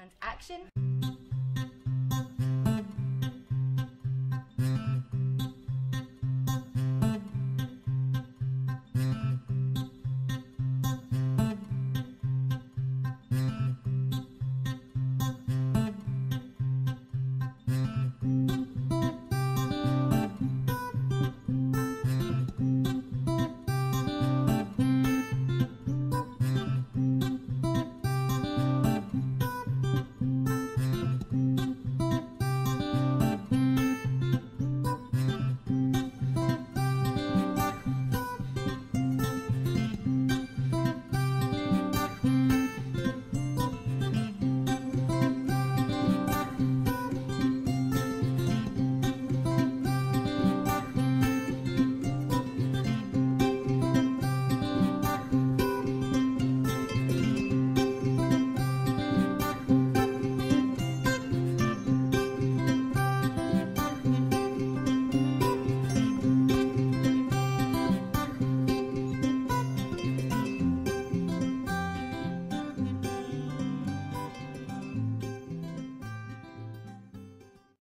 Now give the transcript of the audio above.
and action.